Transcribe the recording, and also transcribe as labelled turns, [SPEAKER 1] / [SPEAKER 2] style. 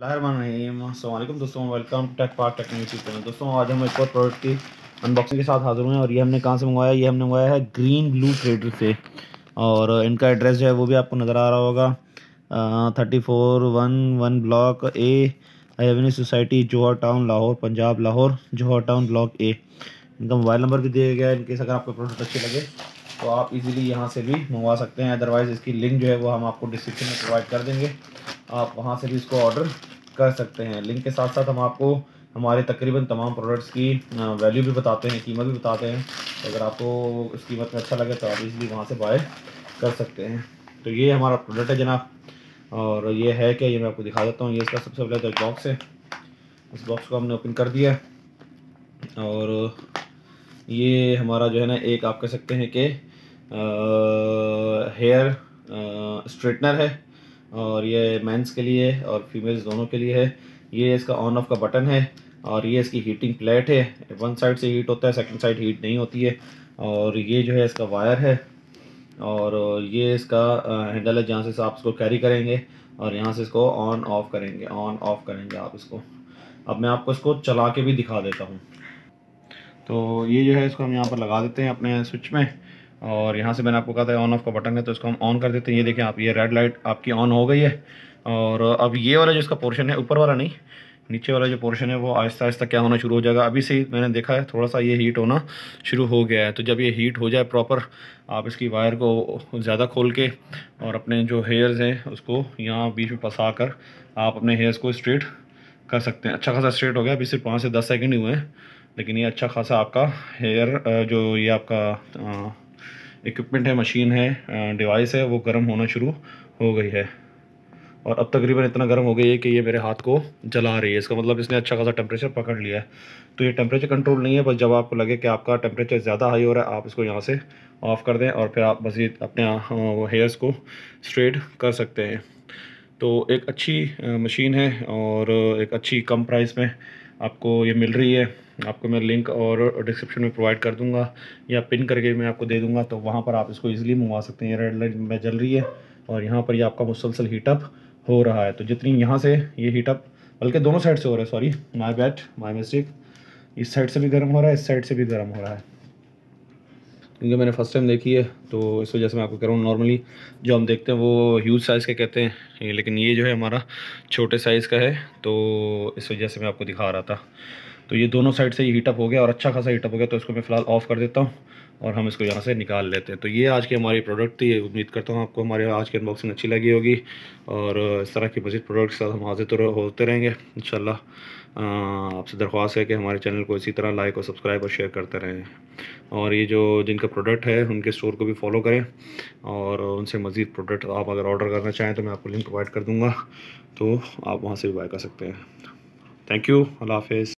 [SPEAKER 1] अल्लाम दोस्तों welcome tech park technology channel दोस्तों, आज हम एक और प्रोडक्ट की अनबॉक्सिंग के साथ हाजिर हुए हैं और ये हमने कहाँ से मंगवाया? ये हमने मंगवाया है ग्रीन ब्लू ट्रेडर से। और इनका एड्रेस जो है वो भी आपको नज़र आ रहा होगा। Thirty four one one block A avenue society, Johar town, Lahore, Punjab, Lahore, Johar town, block A. इनका मोबाइल नंबर भी दिया गया है इनकेस अगर आपको प्रोडक्ट अच्छे लगे तो आप इजीली यहाँ से भी मंगवा सकते हैं। अदरवाइज़ इसकी लिंक जो है वो हम आपको डिस्क्रिप्शन में प्रोवाइड कर देंगे। आप वहाँ से भी इसको ऑर्डर कर सकते हैं। लिंक के साथ साथ हम आपको हमारे तकरीबन तमाम प्रोडक्ट्स की वैल्यू भी बताते हैं, कीमत भी बताते हैं। तो अगर आपको इस कीमत में अच्छा लगे तो आप इजीली वहाँ से बाय कर सकते हैं। तो ये हमारा प्रोडक्ट है जनाब। और ये है कि ये मैं आपको दिखा देता हूँ। ये इसका सबसे पहले तो बॉक्स है। इस बॉक्स को हमने ओपन कर दिया। और ये हमारा जो है ना, एक आप कह सकते हैं कि हेयर स्ट्रेटनर है। और ये मेंस के लिए और फीमेल्स दोनों के लिए है। ये इसका ऑन ऑफ़ का बटन है और ये इसकी हीटिंग प्लेट है। वन साइड से हीट होता है सेकंड साइड हीट नहीं होती है। और ये जो है इसका वायर है। और ये इसका हैंडल है जहाँ से आप इसको कैरी करेंगे और यहाँ से इसको ऑन ऑफ़ करेंगे ऑन ऑफ़ करेंगे आप इसको। अब मैं आपको इसको चला के भी दिखा देता हूँ। तो ये जो है इसको हम यहाँ पर लगा देते हैं अपने स्विच में। और यहाँ से मैंने आपको कहा था ऑन ऑफ़ का बटन है तो इसको हम ऑन कर देते हैं। ये देखें आप, ये रेड लाइट आपकी ऑन हो गई है। और अब ये वाला जो इसका पोर्शन है, ऊपर वाला नहीं, नीचे वाला जो पोर्शन है, वो आहिस्ता आहिस्ता क्या होना शुरू हो जाएगा। अभी से ही मैंने देखा है, थोड़ा सा ये हीट होना शुरू हो गया है। तो जब ये हीट हो जाए प्रॉपर आप इसकी वायर को ज़्यादा खोल के और अपने जो हेयर्स हैं, उसको यहाँ बीच में फंसा कर आप अपने हेयर्स को स्ट्रेट कर सकते हैं। अच्छा खासा स्ट्रेट हो गया, अभी सिर्फ़ पाँच से दस सेकेंड ही हुए हैं, लेकिन ये अच्छा खासा आपका हेयर जो ये आपका इक्विपमेंट है मशीन है डिवाइस है, वो गर्म होना शुरू हो गई है। और अब तकरीबन इतना गर्म हो गई है कि ये मेरे हाथ को जला रही है। इसका मतलब इसने अच्छा खासा टेम्परेचर पकड़ लिया है। तो ये टेम्परेचर कंट्रोल नहीं है, बस जब आपको लगे कि आपका टेम्परेचर ज़्यादा हाई हो रहा है, आप इसको यहाँ से ऑफ़ कर दें और फिर आप मज़ीद अपने हेयर्स को स्ट्रेट कर सकते हैं। तो एक अच्छी मशीन है और एक अच्छी कम प्राइस में आपको ये मिल रही है, आपको मैं लिंक और डिस्क्रिप्शन में प्रोवाइड कर दूँगा, या पिन करके मैं आपको दे दूँगा तो वहाँ पर आप इसको इजीली मंगवा सकते हैं। रेड लाइट में जल रही है और यहाँ पर ये आपका मुसलसल हीटअप हो रहा है। तो जितनी यहाँ से ये हीटअप बल्कि दोनों साइड से हो रहा है sorry my bad my mistake इस साइड से भी गर्म हो रहा है, इस साइड से भी गर्म हो रहा है। क्योंकि मैंने फ़र्स्ट टाइम देखी है तो इस वजह से मैं आपको कह रहा हूँ नॉर्मली जो हम देखते हैं वो ह्यूज साइज़ के कहते हैं लेकिन ये जो है हमारा छोटे साइज़ का है तो इस वजह से मैं आपको दिखा रहा था। तो ये दोनों साइड से ये हीटअप हो गया और अच्छा खासा हीटअप हो गया तो इसको मैं फ़िलहाल ऑफ़ कर देता हूँ और हम इसको यहाँ से निकाल लेते हैं। तो ये आज की हमारी प्रोडक्ट थी उम्मीद करता हूँ आपको हमारे आज की अनबॉक्सिंग अच्छी लगी होगी और इस तरह की मजीद प्रोडक्ट के साथ हम हाजिर तो होते रहेंगे इन आपसे दरख्वास्त है कि हमारे चैनल को इसी तरह लाइक और सब्सक्राइब और शेयर करते रहें। और ये जो जिनका प्रोडक्ट है, उनके स्टोर को भी फॉलो करें और उनसे मज़ीद प्रोडक्ट आप अगर ऑर्डर करना चाहें तो मैं आपको लिंक प्रोवाइड कर दूँगा तो आप वहाँ से भी बाय कर सकते हैं। थैंक यू, अल्लाह हाफिज़।